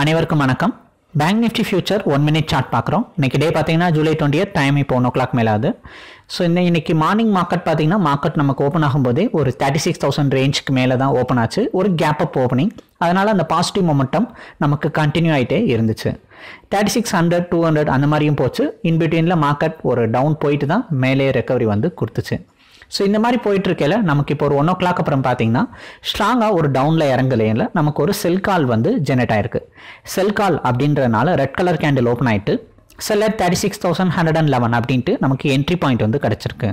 அனைவருக்கும் வணக்கம். Bank Nifty future one minute chart பார்க்குறோம். இன்னைக்கு டே பார்த்தீங்கன்னா ஜூலை டுவெண்ட்டி டைம் இப்போ ஒன் ஓ கிளாக் மேலே ஆகுது ஸோ இந்த இன்றைக்கி மார்னிங் மார்க்கெட் பார்த்தீங்கன்னா மார்க்கெட் நமக்கு ஓப்பன் ஆகும்போதே ஒரு தேர்ட்டி சிக்ஸ் தௌசண்ட் ரேஞ்சுக்கு மேலே தான் ஓப்பன் ஆச்சு. ஒரு கேப் அப் ஓப்பனிங் அதனால் அந்த பாசிட்டிவ் மொமெண்டம் நமக்கு கண்டினியூ ஆகிட்டே இருந்துச்சு. Thirty six hundred two hundred அந்த மாதிரியும் போச்சு. இன்பிட்வீனில் மார்க்கெட் ஒரு டவுன் போயிட்டு தான் மேலே ரெக்கவரி வந்து கொடுத்துச்சு. ஸோ இந்த மாதிரி போயிட்டுருக்கையில் நமக்கு இப்போ ஒரு ஒன் ஓ கிளாக் அப்புறம் பார்த்தீங்கன்னா ஸ்ட்ராங்காக ஒரு டவுனில் இறங்கலையில நமக்கு ஒரு செல் கால் வந்து ஜெனரேட் ஆயிருக்கு. செல் கால் அப்படின்றனால ரெட் கலர் கேண்டில் ஓப்பன் ஆகிட்டு seller thirty six thousand hundred and eleven அப்படின்ட்டு நமக்கு என்ட்ரி பாயிண்ட் வந்து கிடச்சிருக்கு.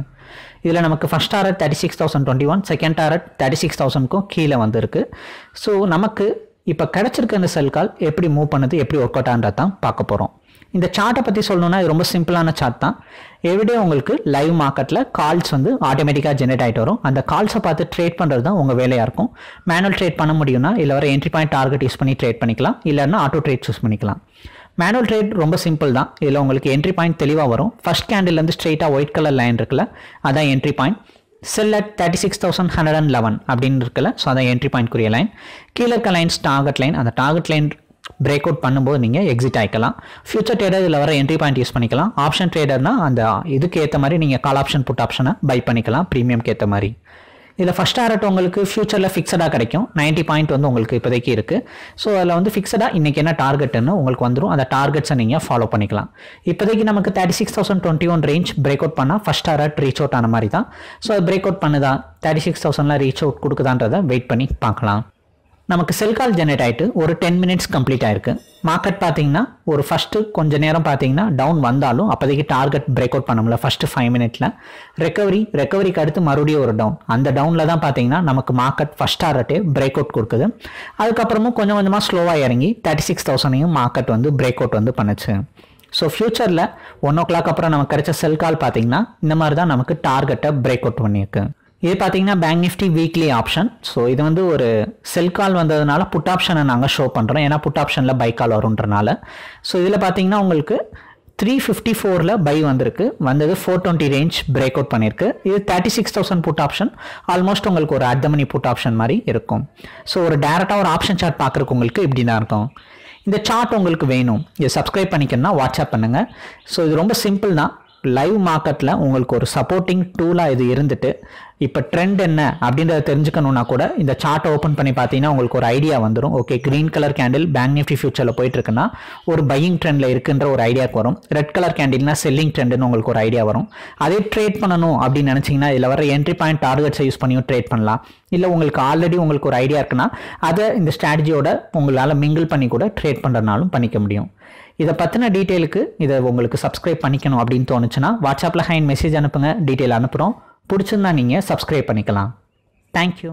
இதில் நமக்கு first target thirty six thousand twenty one second target thirty six தௌசண்ட்க்கும் கீழே வந்திருக்கு. ஸோ நமக்கு இப்போ கிடச்சிருக்க இந்த செல் கால் எப்படி மூவ் பண்ணுது எப்படி ஒர்க் அவுட் தான் பார்க்க போகிறோம் இந்த சார்ட்டை பற்றி சொல்லணும்னா இது ரொம்ப சிம்பிளான சார்ட் தான். எவ்ரிடே உங்களுக்கு லைவ் மார்க்கெட்டில் கால்ஸ் வந்து ஆட்டோமேட்டிக்காக ஜென்ரேட் ஆகிட்டு வரும். அந்த கால்ஸை பார்த்து ட்ரேட் பண்ணுறது தான் உங்கள் வேலையாக இருக்கும். மேனுவல் ட்ரேட் பண்ண முடியும்னா இல்லை வர என்ட்ரி பாயிண்ட் டார்கெட் யூஸ் பண்ணி ட்ரேட் பண்ணிக்கலாம். இல்லைன்னா ஆட்டோ ட்ரேட் சூஸ் பண்ணிக்கலாம். மேனுவல் ட்ரேட் ரொம்ப சிம்பிள் தான். இதில் உங்களுக்கு என்ட்ரி பாயிண்ட் தெளிவாக வரும். ஃபஸ்ட் கேண்டில்லேருந்து ஸ்ட்ரெயிட்டாக ஒயிட் கலர் லைன் இருக்குல்ல அதான் entry point sell at thirty six thousand hundred and eleven அப்படின்னு இருக்குல்ல ஸோ அதான் என்ட்ரி பாயிண்ட் லைன் கீழே இருக்க லைன்ஸ் டார்கெட் லைன் அந்த டார்கெட் லைன் பிரேக் அவுட் பண்ணும்போது நீங்கள் எக்ஸிட் ஆகிக்கலாம் ஃபியூச்சர் ட்ரேடர் இதில் வர என்ட்ரி பாயிண்ட் யூஸ் பண்ணிக்கலாம். ஆப்ஷன் ட்ரேடர்னால் அந்த இதுக்கு ஏற்ற மாதிரி நீங்கள் கால் ஆப்ஷன் புட் ஆப்ஷனை பை பண்ணிக்கலாம். ப்ரீமியம்க்கு ஏற்ற மாதிரி. இதில் ஃபஸ்ட் ஆரட் உங்களுக்கு ஃபியூச்சரில் ஃபிக்ஸடாக கிடைக்கும். 90 பாயிண்ட் வந்து உங்களுக்கு இப்போதைக்கு இருக்குது ஸோ அதில் வந்து ஃபிக்ஸடாக இன்றைக்கி என்ன டார்கெட்டுன்னு உங்களுக்கு வந்துடும் அந்த டார்கெட்ஸை நீங்கள் ஃபாலோ பண்ணிக்கலாம். இப்போதைக்கு நமக்கு thirty six thousand twenty one range break out பண்ணால் ஃபஸ்ட் ஆரட் ரீச் அவுட் ஆன மாதிரி தான். ஸோ அது பிரேக் அவுட் பண்ணுதா? தேர்ட்டி சிக்ஸ் தௌசண்ட்லாம் ரீச் அவுட் கொடுக்குதான்றதை வெயிட் பண்ணி பார்க்கலாம். நமக்கு செல் கால் ஜெனரேட் ஆகிட்டு ஒரு டென் மினிட்ஸ் கம்ப்ளீட் ஆயிருக்கு. மார்க்கெட் பார்த்தீங்கன்னா ஒரு ஃபஸ்ட்டு கொஞ்ச நேரம் பார்த்தீங்கன்னா டவுன் வந்தாலும் அப்போதைக்கு டார்கெட் பிரேக் அவுட் பண்ண முடியல ஃபஸ்ட்டு ஃபைவ் மினிட்ல ரெக்கவரி ரெக்கவரிக்கு அடுத்து மறுபடியும் ஒரு டவுன் அந்த டவுனில் தான் பார்த்தீங்கன்னா நமக்கு மார்க்கெட் ஃபஸ்ட் டார்கெட்டே பிரேக் அவுட் கொடுக்குது. அதுக்கப்புறமும் கொஞ்சம் கொஞ்சமாக ஸ்லோவாக இறங்கி தேர்ட்டி சிக்ஸ் தௌசண்டையும் மார்க்கெட் வந்து பிரேக் அவுட் வந்து பண்ணுச்சு. ஸோ ஃப்யூச்சரில் ஒன் ஓ கிளாக் அப்புறம் நமக்கு கிடைச்ச செல் கால் பார்த்தீங்கன்னா இந்த மாதிரி தான் நமக்கு டார்கெட்டை பிரேக் அவுட் பண்ணியிருக்கு. இது பார்த்தீங்கன்னா bank Nifty weekly option so இது வந்து ஒரு செல் கால் வந்ததுனால புட் ஆப்ஷனை நாங்கள் ஷோ பண்ணுறோம் ஏன்னா புட் ஆப்ஷனில் பை கால் வரும்ன்றனால. ஸோ இதில் பார்த்தீங்கன்னா உங்களுக்கு த்ரீ ஃபிஃப்டி ஃபோரில் பை வந்திருக்கு. வந்தது four twenty range break out பண்ணியிருக்கு இது thirty six thousand put option almost உங்களுக்கு ஒரு அர்த்தமணி புட் ஆப்ஷன் மாதிரி இருக்கும். ஸோ ஒரு டேரெக்டாக ஒரு ஆப்ஷன் சார்ட் பார்க்குறக்கு உங்களுக்கு இப்படி தான் இருக்கும். இந்த சார்ட் உங்களுக்கு வேணும். இதை சப்ஸ்கிரைப் பண்ணிக்கணும்னா வாட்ஸ்அப் பண்ணுங்கள் ஸோ இது ரொம்ப சிம்பிள் தான். லைவ் மார்க்கெட்டில் உங்களுக்கு ஒரு சப்போர்ட்டிங் டூலாக இது இருந்துட்டு இப்போ ட்ரெண்ட் என்ன அப்படின்றத தெரிஞ்சுக்கணுன்னா கூட இந்த சார்ட்டை ஓப்பன் பண்ணி பார்த்தீங்கன்னா உங்களுக்கு ஒரு ஐடியா வந்துடும் okay green colour candle bank Nifty ஃபியூச்சரில் போயிட்டு இருக்குன்னா ஒரு பையிங் ட்ரெண்டில் இருக்குன்ற ஒரு ஐடியாவுக்கு வரும். ரெட் கலர் கேண்டில்னா செல்லிங் ட்ரெண்டுன்னு உங்களுக்கு ஒரு ஐடியா வரும். அதே ட்ரேட் பண்ணணும் அப்படின்னு நினச்சிங்கன்னா இதில் வர என்ட்ரி பாயிண்ட் டார்கெட்ஸை யூஸ் பண்ணியும் ட்ரேட் பண்ணலாம். இல்லை உங்களுக்கு ஆல்ரெடி உங்களுக்கு ஒரு ஐடியா இருக்குன்னா அதை இந்த ஸ்ட்ராட்டஜியோட உங்களால் மிங்கிள் பண்ணி கூட ட்ரேட் பண்ணுறதுனாலும் பண்ணிக்க முடியும். இதை பற்றின டீட்டெயிலுக்கு இதை உங்களுக்கு சப்ஸ்கிரைப் பண்ணிக்கணும் அப்படின்னு தோணுச்சுன்னா வாட்ஸ்அப்பில் ஹைன் மெசேஜ் அனுப்புங்க. டீட்டெயில் அனுப்புகிறோம் பிடிச்சிருந்தா நீங்கள் சப்ஸ்கிரைப் பண்ணிக்கலாம். தேங்க்யூ